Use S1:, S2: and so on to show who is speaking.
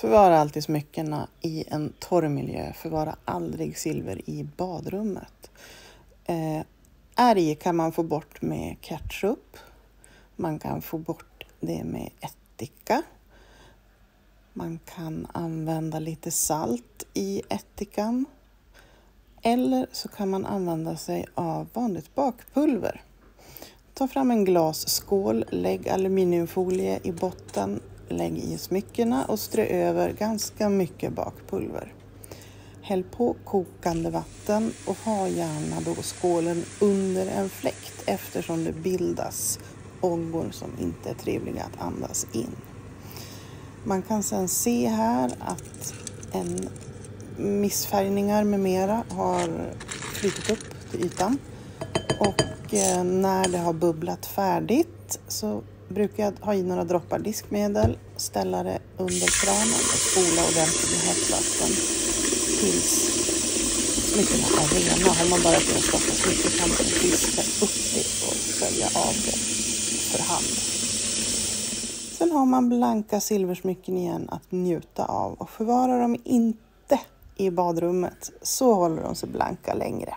S1: Förvara alltid smyckena i en torr miljö. Förvara aldrig silver i badrummet. Eh, ärg kan man få bort med ketchup. Man kan få bort det med ättika. Man kan använda lite salt i ättikan. Eller så kan man använda sig av vanligt bakpulver. Ta fram en glasskål, lägg aluminiumfolie i botten, lägg i smyckena och strö över ganska mycket bakpulver. Häll på kokande vatten och ha gärna då skålen under en fläkt eftersom det bildas ångor som inte är trevliga att andas in. Man kan sedan se här att en missfärgningar med mera har flutit upp till ytan och eh, när det har bubblat färdigt så brukar jag ha i några droppar diskmedel, ställa det under kranen och spola ordentligt med hett vatten tills smyckena är rena. Har man bara ett enstaka smycke kan man diska upp det och skölja av det för hand. Sen har man blanka silversmycken igen att njuta av och förvara dem inte i badrummet så håller de sig blanka längre.